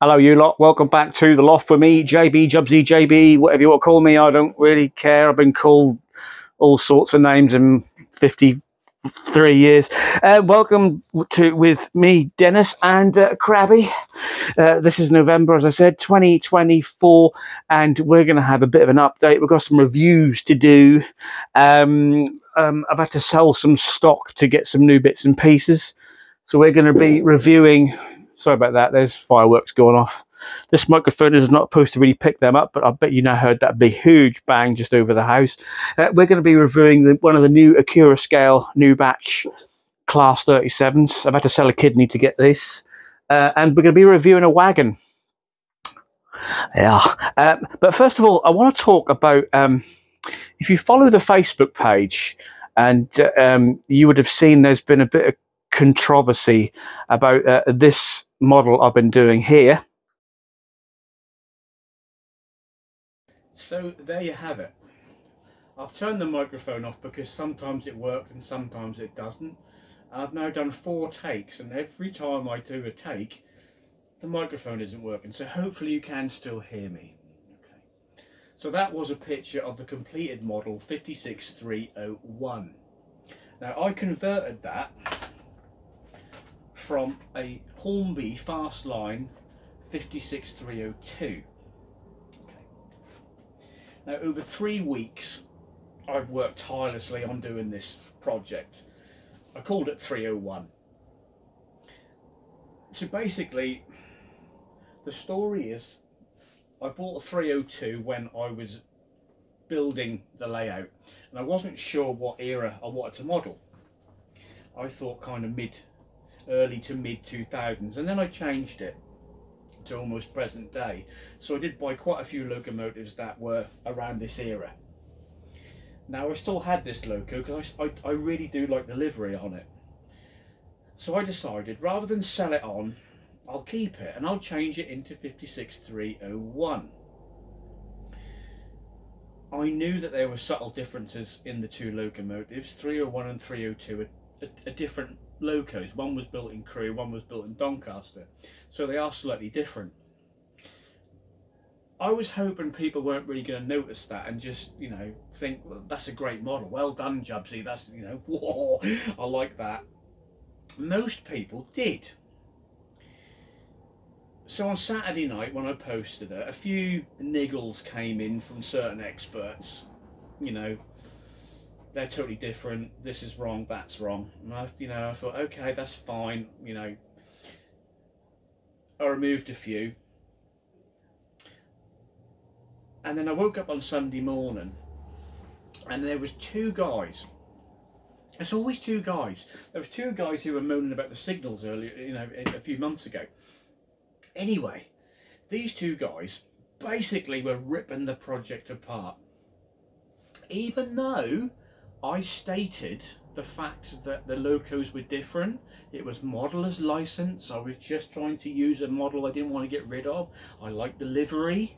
Hello, you lot. Welcome back to the loft with me, JB, Jubsy, JB, whatever you want to call me. I don't really care. I've been called all sorts of names in 53 years. Uh, welcome to with me, Dennis and uh, Krabby. Uh, this is November, as I said, 2024, and we're going to have a bit of an update. We've got some reviews to do. Um, um, I've had to sell some stock to get some new bits and pieces. So we're going to be reviewing Sorry about that. There's fireworks going off. This microphone is not supposed to really pick them up, but I bet you now heard that big, huge bang just over the house. Uh, we're going to be reviewing the, one of the new Accurascale new batch class 37s. I've had to sell a kidney to get this. Uh, and we're going to be reviewing a wagon. Yeah. Uh, but first of all, I want to talk about um, if you follow the Facebook page, and um, you would have seen there's been a bit of controversy about uh, this model I've been doing here. So there you have it. I've turned the microphone off because sometimes it works and sometimes it doesn't. I've now done four takes and every time I do a take the microphone isn't working so hopefully you can still hear me. Okay. So that was a picture of the completed model 56301. Now I converted that from a Hornby Fastline 56302. Okay. Now over three weeks I've worked tirelessly on doing this project. I called it 301. So basically the story is I bought a 302 when I was building the layout and I wasn't sure what era I wanted to model. I thought kind of mid early to mid 2000s and then I changed it to almost present day. So I did buy quite a few locomotives that were around this era. Now I still had this loco because I, I, I really do like the livery on it. So I decided rather than sell it on I'll keep it and I'll change it into 56301 I knew that there were subtle differences in the two locomotives 301 and 302 are, are, are different locos. One was built in Crewe, one was built in Doncaster. So they are slightly different. I was hoping people weren't really going to notice that and just, you know, think, well, that's a great model. Well done, Jubsy. That's, you know, whoa, I like that. Most people did. So on Saturday night when I posted it, a few niggles came in from certain experts, you know, they're totally different. This is wrong. That's wrong. And I, you know, I thought, okay, that's fine. You know, I removed a few, and then I woke up on Sunday morning, and there was two guys. It's always two guys. There was two guys who were moaning about the signals earlier, you know, a few months ago. Anyway, these two guys basically were ripping the project apart even though I stated the fact that the locos were different. It was modeler's license. I was just trying to use a model I didn't want to get rid of. I like the livery.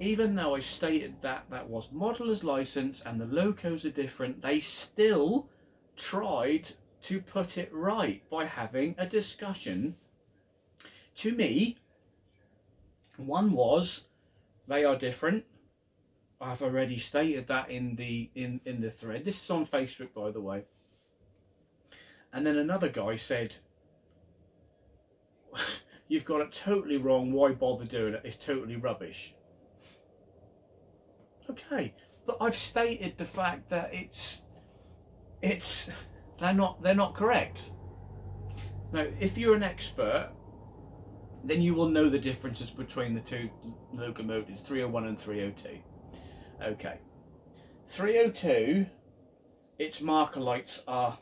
Even though I stated that that was modeler's license and the locos are different, they still tried to put it right by having a discussion. To me, one was they are different I've already stated that in the in in the thread. This is on Facebook, by the way. And then another guy said, "You've got it totally wrong. Why bother doing it? It's totally rubbish." Okay, but I've stated the fact that it's it's they're not they're not correct. Now, if you're an expert, then you will know the differences between the two locomotives, 301 and 302. Okay. 302, its marker lights are,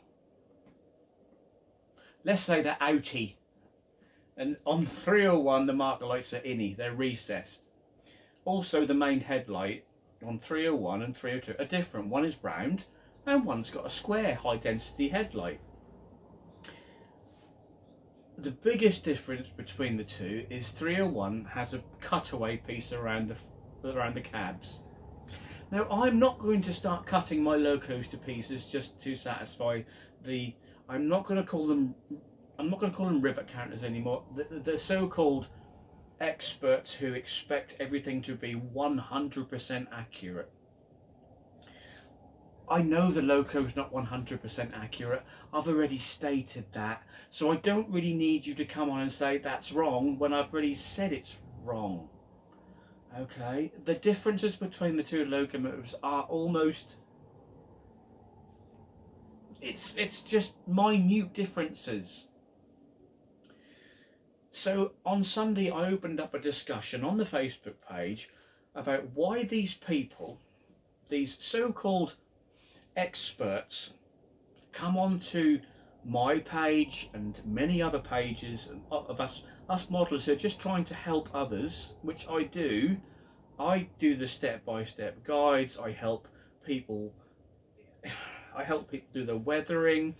let's say they're outy. And on 301, the marker lights are inny, they're recessed. Also, the main headlight on 301 and 302 are different. One is round and one's got a square high density headlight. The biggest difference between the two is 301 has a cutaway piece around the around the cabs now I'm not going to start cutting my locos to pieces just to satisfy the, I'm not going to call them I'm not going to call them rivet counters anymore. The, the so-called experts who expect everything to be 100% accurate. I know the loco is not 100% accurate. I've already stated that. So I don't really need you to come on and say that's wrong when I've already said it's wrong. Okay, the differences between the two locomotives are almost it's it's just minute differences. So on Sunday I opened up a discussion on the Facebook page about why these people, these so-called experts, come onto my page and many other pages of us us modelers who are just trying to help others, which I do. I do the step-by-step -step guides. I help people I help people do the weathering.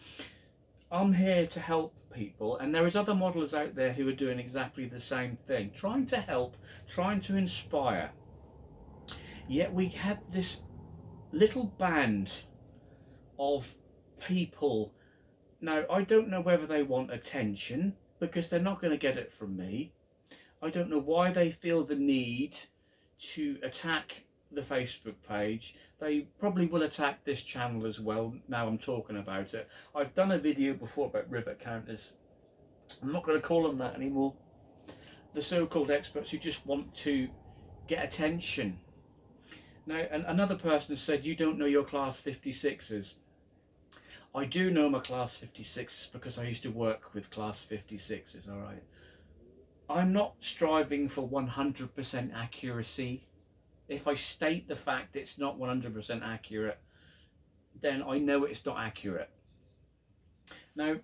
I'm here to help people and there is other modelers out there who are doing exactly the same thing, trying to help, trying to inspire. Yet we have this little band of people. Now, I don't know whether they want attention because they're not going to get it from me. I don't know why they feel the need to attack the Facebook page. They probably will attack this channel as well, now I'm talking about it. I've done a video before about rivet counters. I'm not going to call them that anymore. The so-called experts who just want to get attention. Now, another person said, you don't know your class 56s. I do know my class 56 because I used to work with class 56s, alright? I'm not striving for 100% accuracy if I state the fact it's not 100% accurate, then I know it's not accurate. Now,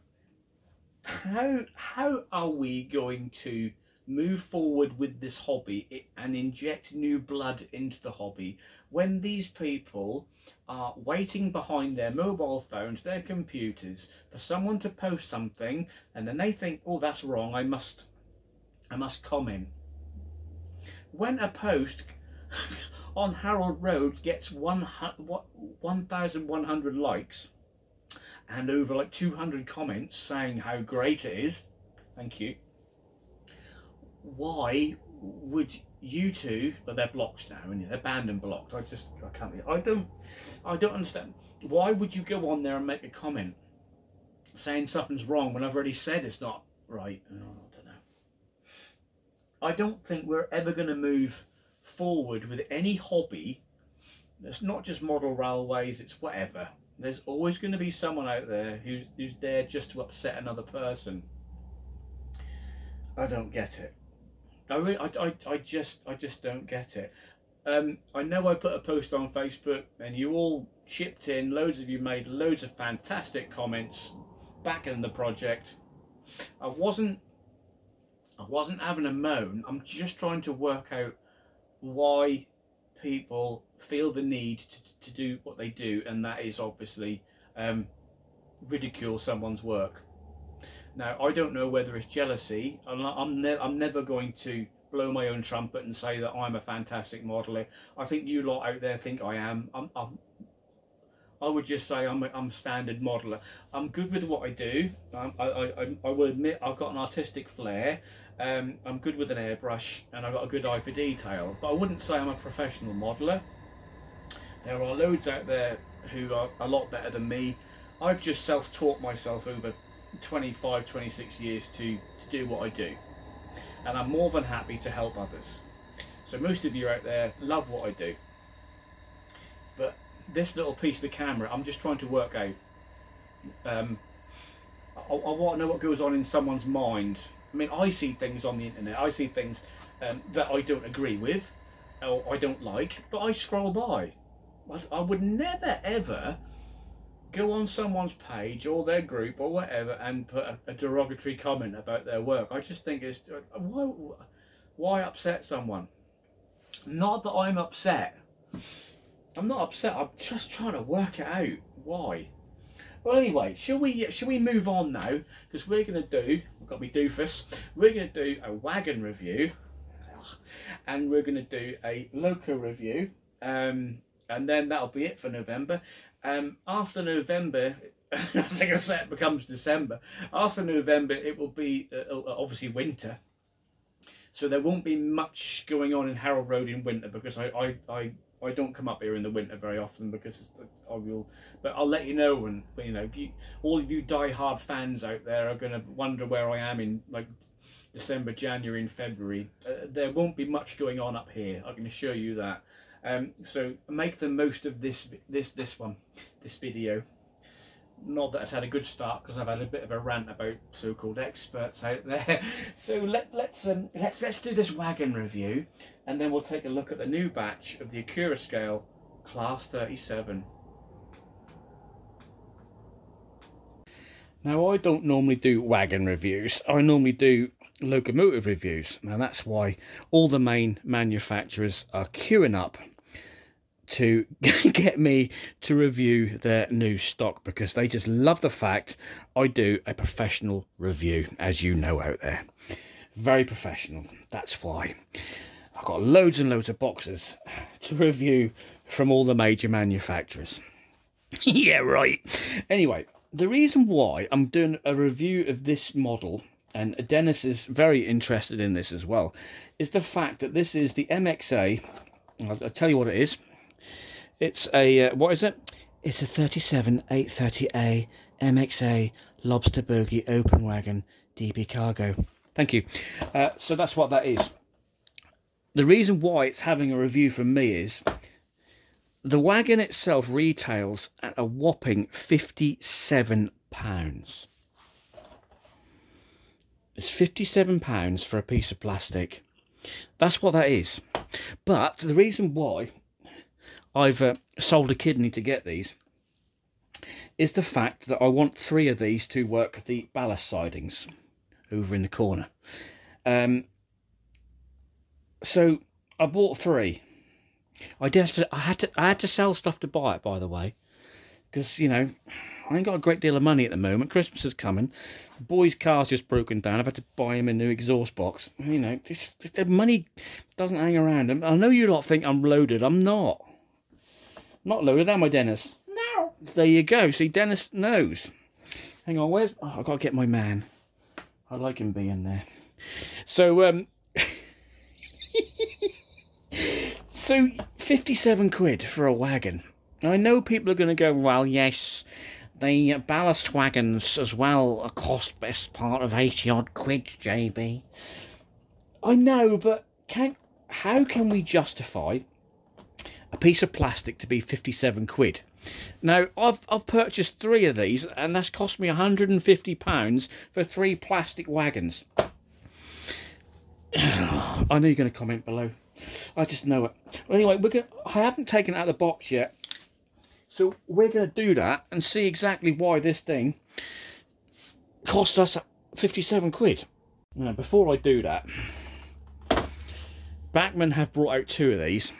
how, how are we going to move forward with this hobby and inject new blood into the hobby when these people are waiting behind their mobile phones, their computers, for someone to post something and then they think, oh, that's wrong, I must, I must comment. When a post on Harold Road gets 1,100 likes and over like 200 comments saying how great it is, thank you, why would you two, but they're blocked now, and they're banned and blocked. I just, I can't, I don't, I don't understand. Why would you go on there and make a comment saying something's wrong when I've already said it's not right? Oh, I don't know. I don't think we're ever going to move forward with any hobby, it's not just model railways, it's whatever. There's always going to be someone out there who's, who's there just to upset another person. I don't get it. I, really, I, I, I just I just don't get it. Um, I know I put a post on Facebook and you all chipped in, loads of you made loads of fantastic comments back in the project. I wasn't I wasn't having a moan, I'm just trying to work out why people feel the need to, to do what they do, and that is obviously um, ridicule someone's work. Now, I don't know whether it's jealousy. I'm, I'm, ne I'm never going to blow my own trumpet and say that I'm a fantastic modeler. I think you lot out there think I am. I'm, I'm I would just say I'm a, I'm a standard modeler. I'm good with what I do. I, I, I will admit I've got an artistic flair. Um, I'm good with an airbrush and I've got a good eye for detail. But I wouldn't say I'm a professional modeler. There are loads out there who are a lot better than me. I've just self-taught myself over 25, 26 years to, to do what I do. And I'm more than happy to help others. So most of you out there love what I do. But this little piece of the camera, I'm just trying to work out. Um, I, I want to know what goes on in someone's mind. I mean, I see things on the internet. I see things um, that I don't agree with or I don't like, but I scroll by. I, I would never ever go on someone's page or their group or whatever and put a, a derogatory comment about their work. I just think it's why why upset someone? Not that I'm upset. I'm not upset. I'm just trying to work it out. Why? Well, anyway, shall we shall we move on now? Because we're going to do, I've got me doofus, we're going to do a wagon review and we're going to do a loco review um, and then that'll be it for November. Um, after November, as I say, it becomes December. After November, it will be uh, uh, obviously winter. So there won't be much going on in Harold Road in winter because I, I, I, I don't come up here in the winter very often because I will. But I'll let you know when you know you, all of you die-hard fans out there are going to wonder where I am in like December, January, and February. Uh, there won't be much going on up here. I can assure you that. Um, so make the most of this this this one, this video. Not that it's had a good start because I've had a bit of a rant about so-called experts out there. So let, let's um, let's let's do this wagon review, and then we'll take a look at the new batch of the Accurascale, Class 37. Now I don't normally do wagon reviews. I normally do locomotive reviews. Now that's why all the main manufacturers are queuing up to get me to review their new stock because they just love the fact I do a professional review, as you know out there. Very professional. That's why. I've got loads and loads of boxes to review from all the major manufacturers. yeah, right. Anyway, the reason why I'm doing a review of this model, and Dennis is very interested in this as well, is the fact that this is the MXA. I'll, I'll tell you what it is. It's a, uh, what is it? It's a 37 830A MXA Lobster Bogie Open Wagon DB Cargo. Thank you. Uh, so that's what that is. The reason why it's having a review from me is the wagon itself retails at a whopping £57. It's £57 for a piece of plastic. That's what that is. But the reason why I've uh, sold a kidney to get these is the fact that I want three of these to work the ballast sidings over in the corner. Um, so I bought three. I I had to I had to sell stuff to buy it, by the way, because you know I ain't got a great deal of money at the moment. Christmas is coming. The boy's car's just broken down. I've had to buy him a new exhaust box. You know, the money doesn't hang around. I know you lot think I'm loaded. I'm not. Not loaded, am I, Dennis? No. There you go. See, Dennis knows. Hang on, where's... Oh, I've got to get my man. I like him being there. So, um... so, 57 quid for a wagon. I know people are going to go, well, yes, the ballast wagons as well cost best part of 80 odd quid, JB. I know, but can how can we justify a piece of plastic to be 57 quid. Now, I've, I've purchased three of these, and that's cost me £150 for three plastic wagons. I know you're going to comment below. I just know it. Anyway, we're going I haven't taken it out of the box yet. So we're going to do that and see exactly why this thing cost us 57 quid. Now, before I do that, Bachmann have brought out two of these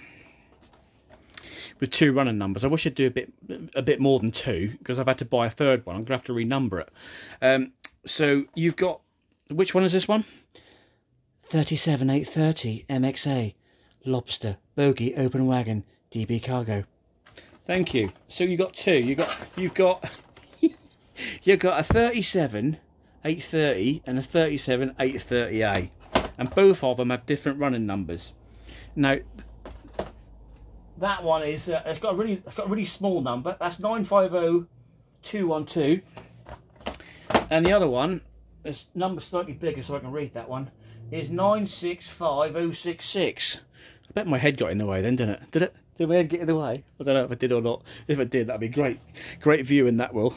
with two running numbers. I wish I'd do a bit a bit more than two because I've had to buy a third one. I'm gonna have to renumber it. Um, so you've got which one is this one? 37830 MXA Lobster Bogie, Open Wagon DB Cargo. Thank you. So you got two. You got you've got you've got a 37 830 and a 37 830A, and both of them have different running numbers. Now that one is uh, it's got a really it's got a really small number. That's nine five zero oh two one two, and the other one is number slightly bigger, so I can read that one. Is nine six five zero oh six six. I bet my head got in the way then, didn't it? Did it? Did my head get in the way? I don't know if it did or not. If it did, that'd be great. Great view in that will.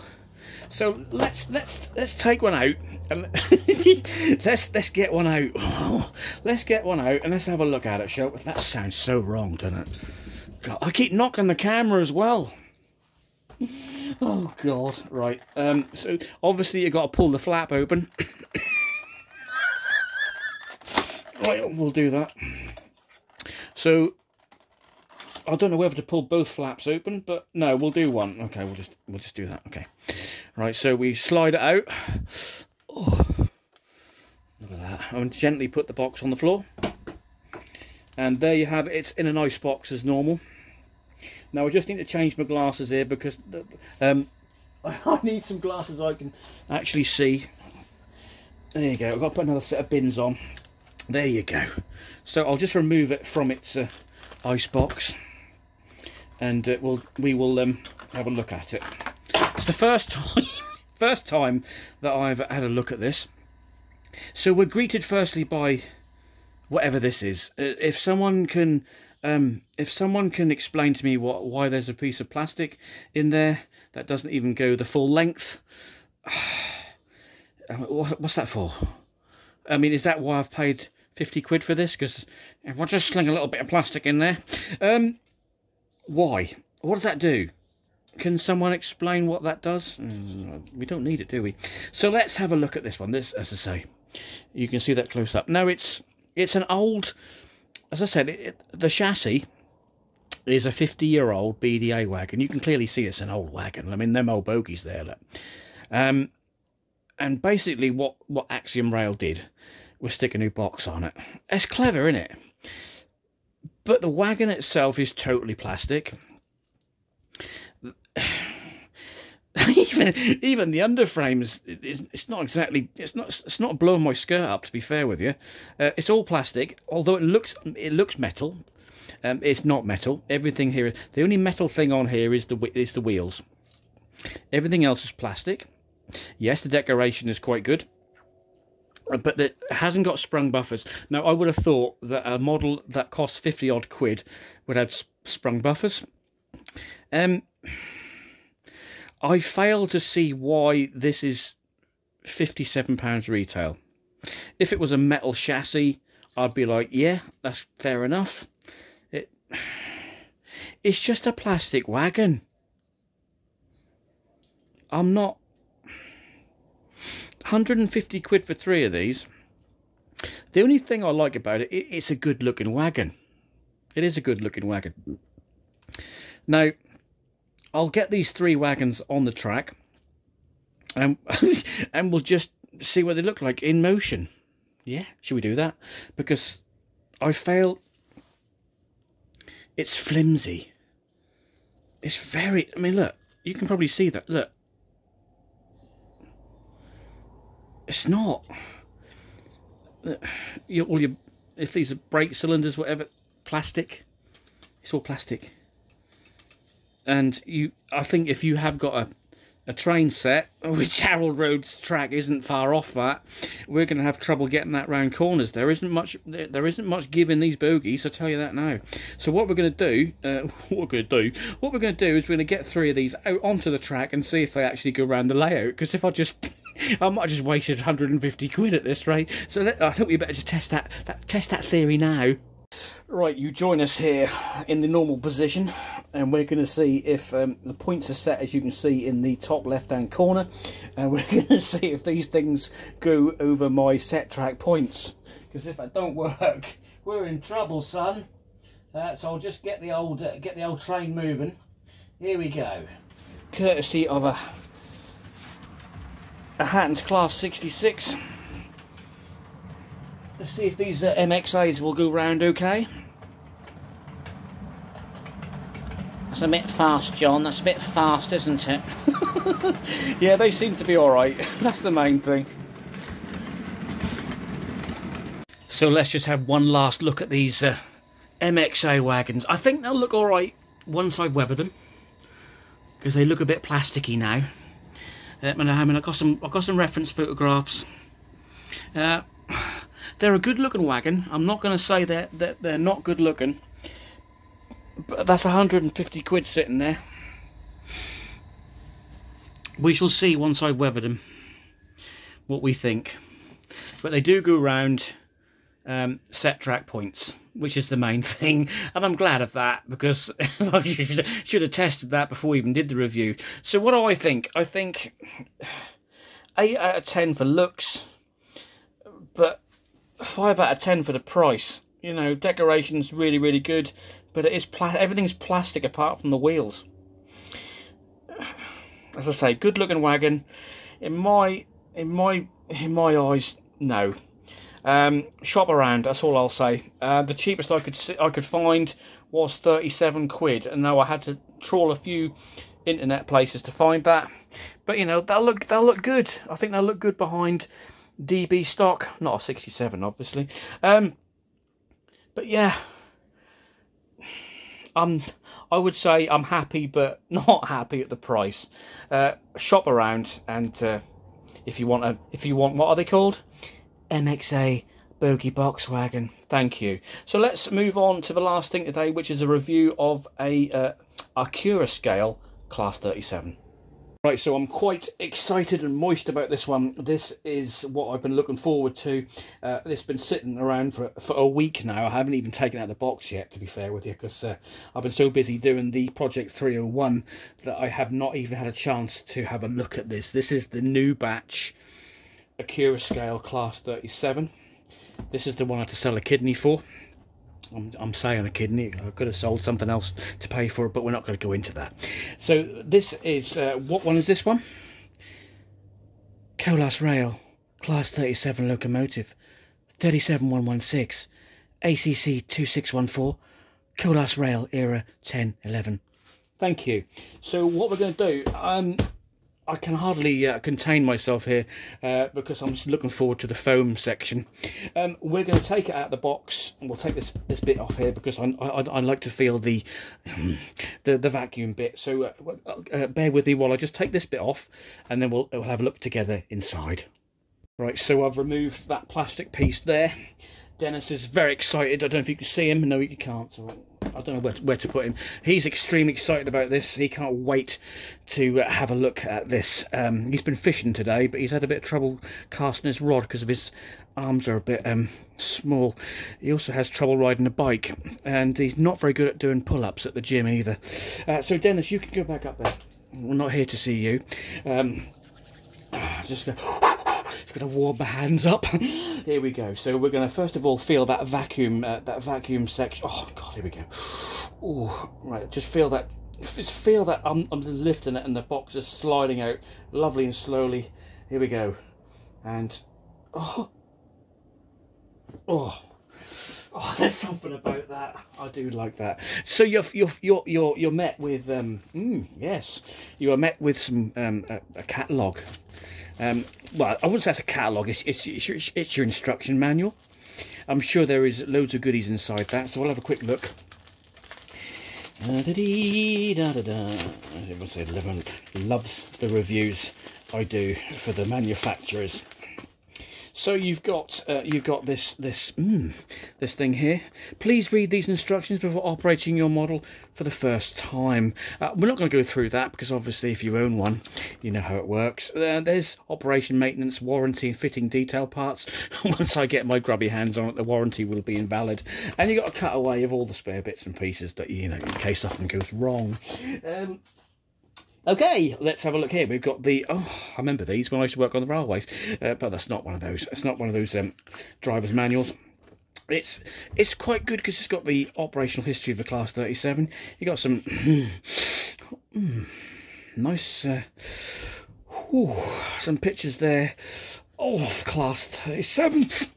So let's let's let's take one out and let's let's get one out. Oh, let's get one out and let's have a look at it, shall we? That sounds so wrong, doesn't it? God, I keep knocking the camera as well. Oh God! Right. Um. So obviously you've got to pull the flap open. right. We'll do that. So I don't know whether to pull both flaps open, but no, we'll do one. Okay, we'll just we'll just do that. Okay. Right. So we slide it out. Oh, look at that. I'm gently put the box on the floor. And there you have it. It's in an ice box as normal. Now I just need to change my glasses here because um, I need some glasses I can actually see. There you go. I've got to put another set of bins on. There you go. So I'll just remove it from its uh, ice box, and uh, we'll we will um, have a look at it. It's the first time first time that I've had a look at this. So we're greeted firstly by whatever this is. Uh, if someone can um, if someone can explain to me what why there's a piece of plastic in there that doesn't even go the full length, what's that for? I mean, is that why I've paid 50 quid for this? Because if I just sling a little bit of plastic in there. Um, why? What does that do? Can someone explain what that does? Mm, we don't need it, do we? So let's have a look at this one. This, as I say, you can see that close up. Now it's it's an old, as I said, it, the chassis is a 50 year old BDA wagon. You can clearly see it's an old wagon. I mean, them old bogies there. Look. Um, and basically, what what Axiom Rail did was stick a new box on it. It's clever, isn't it? But the wagon itself is totally plastic. even even the underframes it's, it's not exactly it's not it's not blowing my skirt up to be fair with you. Uh, it's all plastic although it looks it looks metal. Um, it's not metal. Everything here the only metal thing on here is the is the wheels. Everything else is plastic. Yes the decoration is quite good but it hasn't got sprung buffers. Now i would have thought that a model that costs 50 odd quid would have sprung buffers. Um I fail to see why this is £57 retail. If it was a metal chassis, I'd be like, yeah, that's fair enough. It, it's just a plastic wagon. I'm not 150 quid for three of these. The only thing I like about it, it it's a good looking wagon. It is a good looking wagon. Now, I'll get these three wagons on the track and, and we'll just see what they look like in motion. Yeah, should we do that? Because I fail. It's flimsy. It's very. I mean, look. You can probably see that. Look. It's not. You, all your, if these are brake cylinders, whatever, plastic. It's all plastic and you I think if you have got a a train set, which Harold Road's track isn't far off that, we're going to have trouble getting that round corners. There isn't much, there isn't much give in these bogies. I tell you that now. So what we're going to do, uh, what we're going to do, what we're going to do is we're going to get three of these out onto the track and see if they actually go around the layout. Because if I just I might just wasted 150 quid at this rate. So I think we better just test that, that test that theory now. Right, you join us here in the normal position and we're going to see if um, the points are set as you can see in the top left hand corner and we're going to see if these things go over my set track points. Because if that don't work we're in trouble son. Uh, so I'll just get the old uh, get the old train moving. Here we go. Courtesy of a a Hattons class 66 Let's see if these uh, MXAs will go round okay. That's a bit fast, John. That's a bit fast, isn't it? yeah, they seem to be alright. That's the main thing. So let's just have one last look at these uh, MXA wagons. I think they'll look alright once I've weathered them. Because they look a bit plasticky now. Uh, and I mean, I've got some, I've got some reference photographs. Uh, they're a good looking wagon. I'm not going to say that, that they're not good looking. But that's 150 quid sitting there. We shall see once I've weathered them what we think. But they do go round um, set track points, which is the main thing. And I'm glad of that because I should have tested that before we even did the review. So what do I think? I think 8 out of 10 for looks. But five out of ten for the price. You know, decoration's really, really good, but it is pla everything's plastic apart from the wheels. As I say, good looking wagon. In my, in my, in my eyes, no. Um, shop around. That's all I'll say. Uh, the cheapest I could see, I could find was thirty-seven quid, and now I had to trawl a few internet places to find that. But you know, they'll look they'll look good. I think they'll look good behind DB stock, not a 67 obviously. Um, but yeah, I'm I would say I'm happy, but not happy at the price. Uh, shop around, and uh, if you want a, if you want, what are they called? MXA Bogie Box Wagon. Thank you. So let's move on to the last thing today, which is a review of a uh, Accurascale Class 37. Right, so I'm quite excited and moist about this one. This is what I've been looking forward to. Uh, this has been sitting around for, for a week now. I haven't even taken out the box yet, to be fair with you, because uh, I've been so busy doing the Project 301 that I have not even had a chance to have a look at this. This is the new batch Accurascale Class 37. This is the one I had to sell a kidney for. I'm, I'm saying a kidney. I could have sold something else to pay for it, but we're not going to go into that. So this is, uh, what one is this one? Colas Rail, Class 37 locomotive, 37116, ACC 2614, Colas Rail era 1011. Thank you. So what we're going to do, um, I can hardly uh, contain myself here uh, because I'm just looking forward to the foam section. Um, we're going to take it out of the box. We'll take this this bit off here because I, I, I like to feel the, the the vacuum bit. So uh, uh, bear with me while I just take this bit off, and then we'll we'll have a look together inside. Right, so I've removed that plastic piece there. Dennis is very excited. I don't know if you can see him. No, you can't. So I don't know where to, where to put him. He's extremely excited about this. He can't wait to uh, have a look at this. Um, he's been fishing today, but he's had a bit of trouble casting his rod because of his arms are a bit um, small. He also has trouble riding a bike, and he's not very good at doing pull-ups at the gym either. Uh, so, Dennis, you can go back up there. We're not here to see you. Um, just go going to warm my hands up. here we go. So we're to first of all feel that vacuum, uh, that vacuum section. Oh God, here we go. Right. Just feel that. Just feel that I'm, I'm lifting it and the box is sliding out, lovely and slowly. Here we go, and oh, oh. Oh, there's something about that. I do like that. So you're you're you're you're you're met with um mm, yes, you are met with some um a, a catalogue. Um, well, I wouldn't say it's a catalogue. It's it's, it's your, it's your instruction manual. I'm sure there is loads of goodies inside that. So we'll have a quick look. Da da da da da. Everyone said loves the reviews I do for the manufacturers. So you've got uh, you've got this this mm, this thing here. Please read these instructions before operating your model for the first time. Uh, we're not going to go through that because obviously if you own one, you know how it works. Uh, there's operation, maintenance, warranty, and fitting detail parts. Once I get my grubby hands on it, the warranty will be invalid. And you've got to cut away of all the spare bits and pieces that you know in case something goes wrong. Um, Okay, let's have a look here. We've got the, oh, I remember these when I used to work on the railways, uh, but that's not one of those. It's not one of those um, driver's manuals. It's it's quite good because it's got the operational history of the Class 37. You got some mm, nice, uh, whew, some pictures there of Class 37s.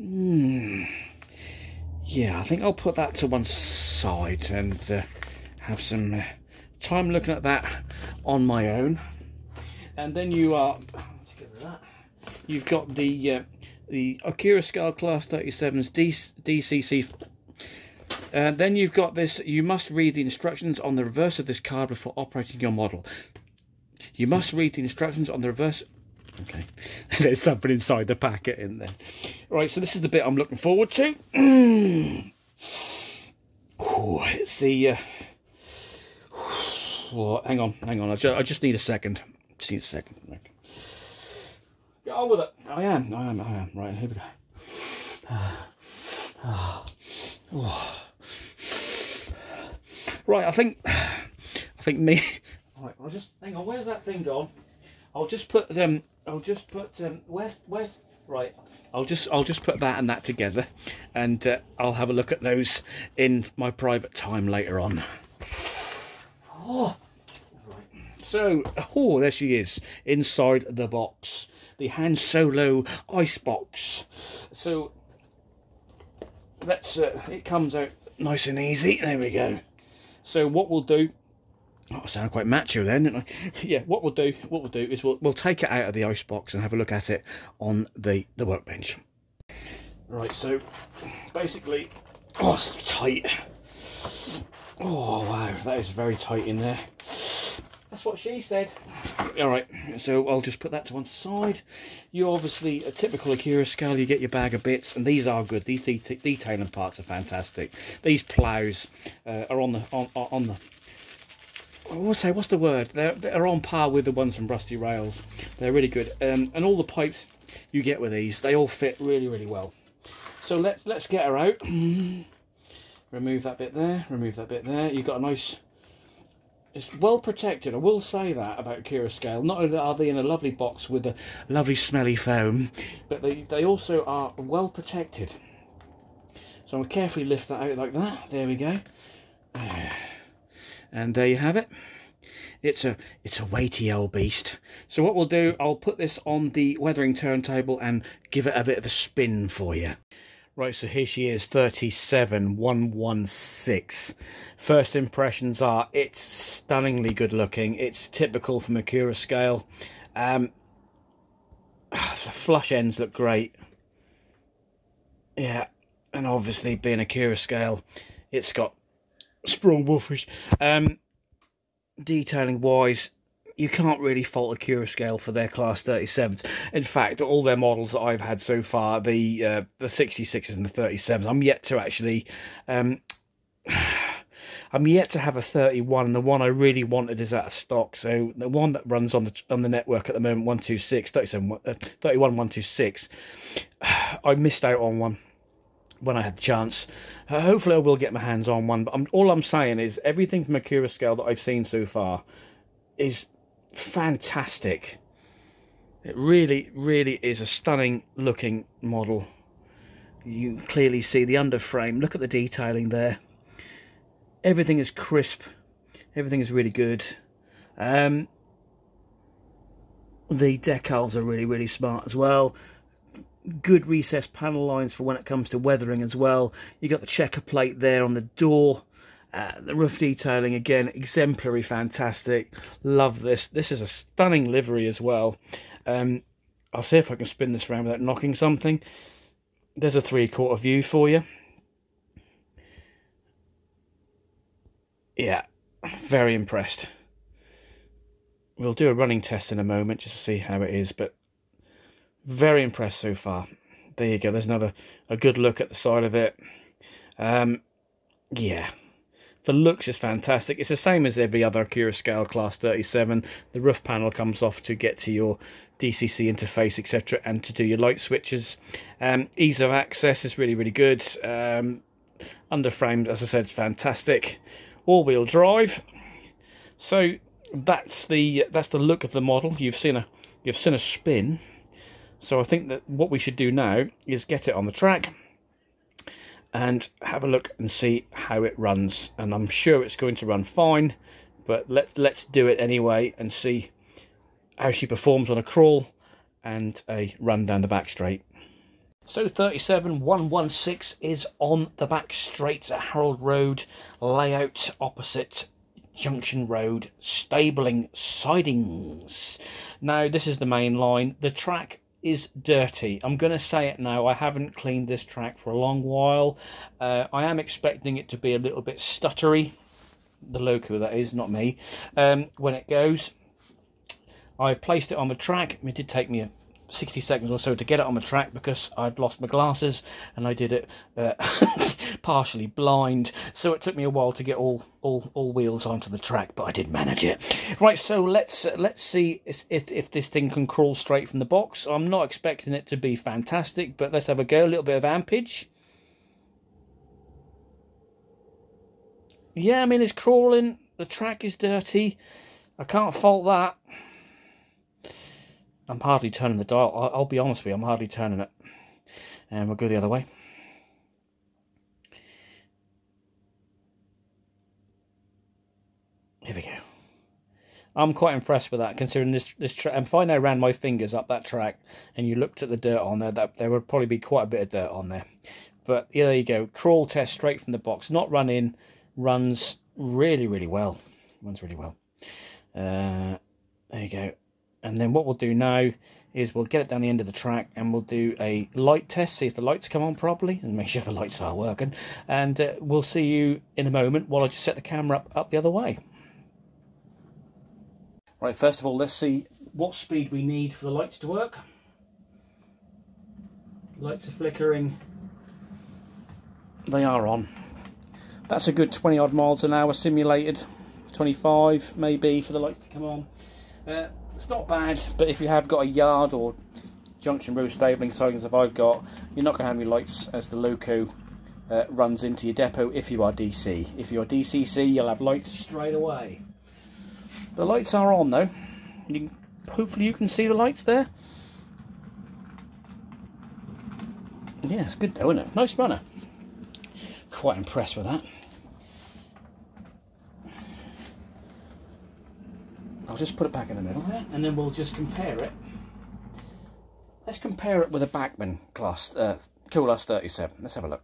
Mm. Yeah, I think I'll put that to one side and uh, have some... Uh, time looking at that on my own. And then you are, you've got the uh, the Accurascale Class 37's DCC. And then you've got this, you must read the instructions on the reverse of this card before operating your model. You must read the instructions on the reverse Okay, there's something inside the packet in there. Right, so this is the bit I'm looking forward to. oh, it's the uh, well, hang on, hang on. I just, I just need a second. Just need a second. Right. Get on with it. I am, I am, I am. Right, here we go. Right, I think, I think me. Right, I'll just hang on. Where's that thing gone? I'll just put um. I'll just put um. Where's where's right? I'll just I'll just put that and that together, and uh, I'll have a look at those in my private time later on. Oh, so, oh, there she is, inside the box. The Han Solo ice box. So, let's, uh, it comes out nice and easy. There we go. So what we'll do Oh, I sound quite macho then, yeah, what we'll do, what we'll do is we'll we'll take it out of the ice box and have a look at it on the the workbench. Right, so basically, oh, it's tight. Oh wow, that is very tight in there. That's what she said. All right, so I'll just put that to one side. You obviously, a typical Accurascale, you get your bag of bits, and these are good. These de detailing parts are fantastic. These plows uh, are on the on on the I would say, what's the word? They're, they're on par with the ones from Rusty Rails. They're really good. Um, and all the pipes you get with these, they all fit really, really well. So let's, let's get her out. remove that bit there, remove that bit there. You've got a nice... It's well protected, I will say that about Kira Scale. Not only are they in a lovely box with a lovely smelly foam, but they, they also are well protected. So I'm carefully lift that out like that. There we go and there you have it it's a it's a weighty old beast so what we'll do i'll put this on the weathering turntable and give it a bit of a spin for you right so here she is 37116 first impressions are it's stunningly good looking. It's typical from Accurascale. Um the flush ends look great. Yeah and obviously being Accurascale it's got sprung woofers. Um, detailing wise, you can't really fault Accurascale for their class 37s. In fact, all their models that I've had so far, the uh, the 66s and the 37s, I'm yet to actually. Um, I'm yet to have a 31, and the one I really wanted is out of stock. So the one that runs on the on the network at the moment, 126, 37, uh, 31, 126, I missed out on one when I had the chance. Uh, hopefully, I will get my hands on one. But I'm, all I'm saying is everything from Accurascale that I've seen so far is fantastic. It really, really is a stunning looking model. You clearly see the underframe. Look at the detailing there. Everything is crisp. Everything is really good. Um, the decals are really, really smart as well good recessed panel lines for when it comes to weathering as well. You got the checker plate there on the door. Uh, the roof detailing again, exemplary, fantastic. Love this. This is a stunning livery as well. Um, I'll see if I can spin this around without knocking something. There's a three-quarter view for you. Yeah, very impressed. We'll do a running test in a moment just to see how it is, but very impressed so far. There you go. There's another a good look at the side of it. Um, yeah, for looks is fantastic. It's the same as every other Accurascale Class 37. The roof panel comes off to get to your DCC interface, etc., and to do your light switches. Um, ease of access is really, really good. Um, underframed, as I said, fantastic. All-wheel drive. So that's the that's the look of the model. You've seen a you've seen a spin. So I think that what we should do now is get it on the track and have a look and see how it runs. And I'm sure it's going to run fine, but let's let's do it anyway and see how she performs on a crawl and a run down the back straight. So 37116 is on the back straight at Harold Road, layout opposite Junction Road, stabling sidings. Now this is the main line. The track is dirty. I'm going to say it now. I haven't cleaned this track for a long while. Uh, I am expecting it to be a little bit stuttery. The loco, that is, not me. Um, when it goes, I've placed it on the track. It did take me a 60 seconds or so to get it on the track because I'd lost my glasses and I did it uh, partially blind so it took me a while to get all all all wheels onto the track but I did manage it. Right so let's uh, let's see if, if, if this thing can crawl straight from the box. I'm not expecting it to be fantastic but let's have a go. A little bit of ampage. Yeah I mean it's crawling. The track is dirty. I can't fault that. I'm hardly turning the dial. I'll, I'll be honest with you, I'm hardly turning it. And we'll go the other way. Here we go. I'm quite impressed with that, considering this this track. And I ran my fingers up that track, and you looked at the dirt on there, that there would probably be quite a bit of dirt on there. But yeah, there you go. Crawl test straight from the box. Not running, runs really really well runs really well. Uh, there you go. And then what we'll do now is we'll get it down the end of the track and we'll do a light test, see if the lights come on properly and make sure the lights are working. And uh, we'll see you in a moment while I just set the camera up, up the other way. Right, first of all, let's see what speed we need for the lights to work. Lights are flickering. They are on. That's a good 20 odd miles an hour simulated. 25 maybe for the lights to come on. Uh, it's not bad, but if you have got a yard or junction row stabling signs as I've got, you're not going to have any lights as the loco uh, runs into your depot if you are DC. If you're DCC, you'll have lights straight away. The lights are on though. You hopefully you can see the lights there. Yeah, it's good though, isn't it? Nice runner. Quite impressed with that. I'll just put it back in the middle there, and then we'll just compare it. Let's compare it with a Bachmann class, uh, Colas 37. Let's have a look.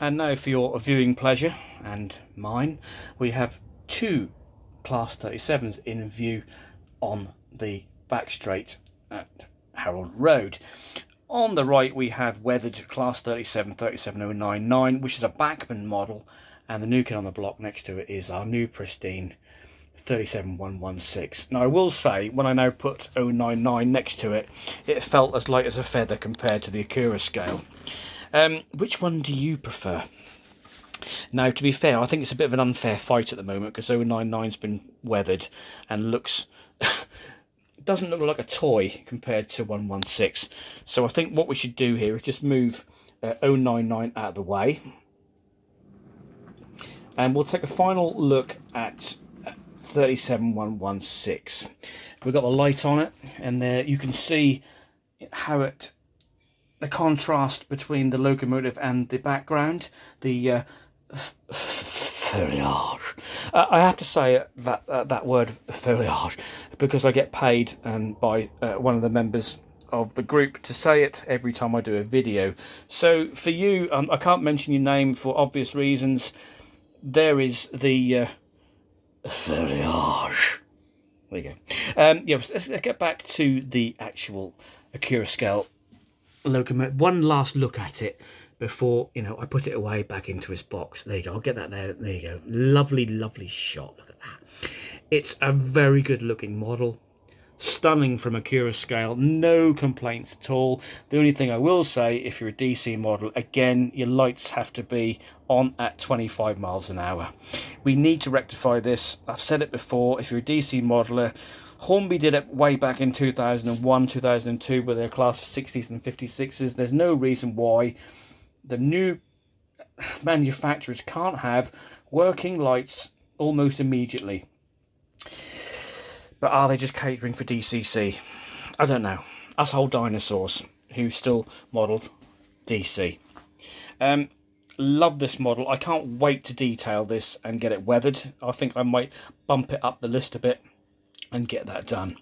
And now for your viewing pleasure, and mine, we have two Class 37s in view on the back straight at Harold Road. On the right we have weathered Class 37 37099, which is a Bachmann model, and the new kid on the block next to it is our new pristine 37116. Now I will say, when I now put 099 next to it, it felt as light as a feather compared to the Accurascale. Um, which one do you prefer? Now, to be fair, I think it's a bit of an unfair fight at the moment because 099's been weathered and looks doesn't look like a toy compared to 116. So I think what we should do here is just move uh, 099 out of the way. And we'll take a final look at 37116. We've got the light on it, and there you can see how it the contrast between the locomotive and the background, the uh, foliage. Uh, I have to say that uh, that word foliage because I get paid um, by uh, one of the members of the group to say it every time I do a video. So for you, um, I can't mention your name for obvious reasons. There is the uh, foliage. There you go. Um, yeah, let's, let's get back to the actual Accurascale locomotive. One last look at it before, you know, I put it away back into his box. There you go. I'll get that there. There you go. Lovely, lovely shot. Look at that. It's a very good looking model stunning from Accurascale, no complaints at all. The only thing I will say, if you're a DC model, again, your lights have to be on at 25 miles an hour. We need to rectify this. I've said it before, if you're a DC modeler, Hornby did it way back in 2001, 2002 with their class of 60s and 56s. There's no reason why the new manufacturers can't have working lights almost immediately. But are they just catering for DCC? I don't know. Us old dinosaurs who still modelled DC. Um, love this model. I can't wait to detail this and get it weathered. I think I might bump it up the list a bit and get that done.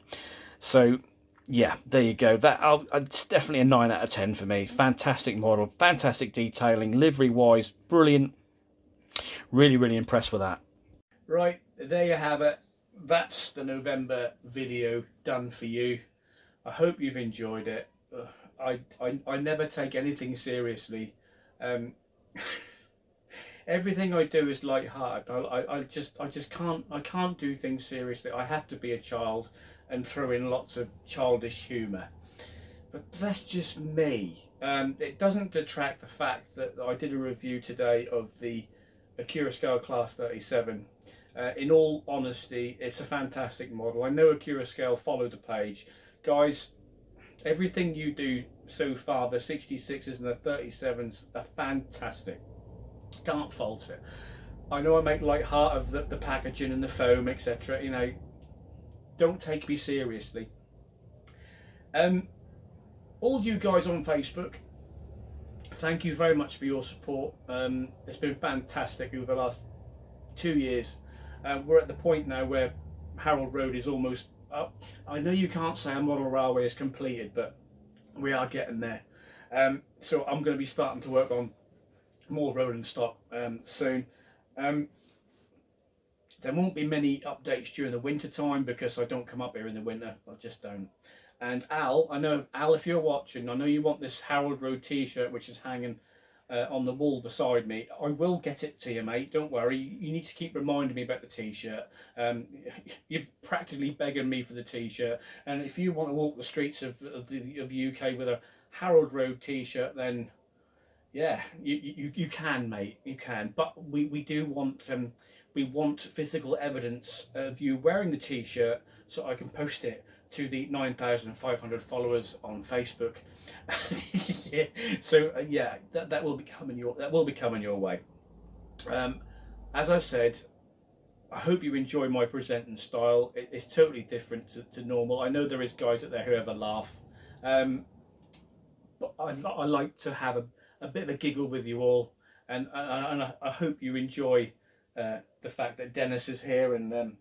So, yeah, there you go. That I'll, It's definitely a 9 out of 10 for me. Fantastic model, fantastic detailing, livery-wise, brilliant. Really, really impressed with that. Right, there you have it that's the November video done for you. I hope you've enjoyed it. Uh, I, I, I never take anything seriously. Um, everything I do is light-hearted. I, I, I just I just can't I can't do things seriously. I have to be a child and throw in lots of childish humour. But that's just me. Um, it doesn't detract the fact that I did a review today of the Accurascale Class 37 uh, in all honesty, it's a fantastic model. I know Accurascale followed the page. Guys, everything you do so far, the 66s and the 37s are fantastic. Can't fault it. I know I make light heart of the, the packaging and the foam, etc. You know, don't take me seriously. Um, all you guys on Facebook, thank you very much for your support. Um, it's been fantastic over the last two years. Uh, we're at the point now where Harold Road is almost up. I know you can't say a model railway is completed, but we are getting there. Um, so I'm going to be starting to work on more rolling stock um, soon. There won't be many updates during the winter time because I don't come up here in the winter. I just don't. And Al, I know Al, if you're watching, I know you want this Harold Road T-shirt, which is hanging uh, on the wall beside me. I will get it to you, mate. Don't worry. You need to keep reminding me about the T-shirt. Um, you're practically begging me for the T-shirt. And if you want to walk the streets of of the of UK with a Harold Road T-shirt, then yeah, you, you you can, mate. You can. But we we do want um we want physical evidence of you wearing the T-shirt so I can post it to the 9,500 followers on Facebook. yeah. So uh, yeah, that, that will be coming your that will be coming your way. Um, as I said, I hope you enjoy my presenting style. It, it's totally different to, to, normal. I know there is guys out there who ever laugh, um, but I, I like to have a, a bit of a giggle with you all, and and, I, I hope you enjoy uh, the fact that Dennis is here and um,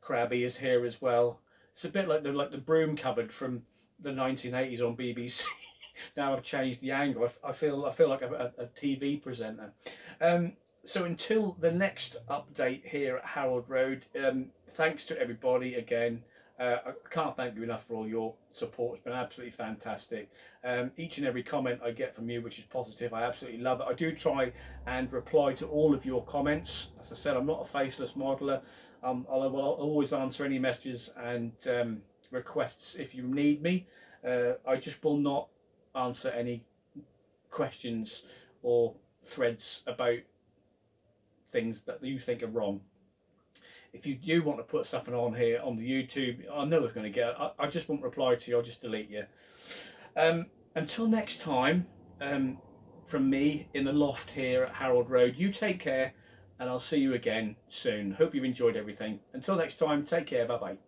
Crabby is here as well. It's a bit like the like the broom cupboard from the 1980s on BBC. now I've changed the angle. I, I feel I feel like a, a, a TV presenter. Um, so until the next update here at Harold Road, um, thanks to everybody again. Uh, I can't thank you enough for all your support. It's been absolutely fantastic. Um, each and every comment I get from you, which is positive, I absolutely love it. I do try and reply to all of your comments. As I said, I'm not a faceless modeler. Um, I'll, I'll, always answer any messages and um, requests if you need me. Uh, I just will not answer any questions or threads about things that you think are wrong. If you do want to put something on here on the YouTube, I know it's going to get. I, I just won't reply to you. I'll just delete you. Um, until next time, um, from me in the loft here at Harold Road. You take care and I'll see you again soon. Hope you've enjoyed everything. Until next time, take care. Bye bye.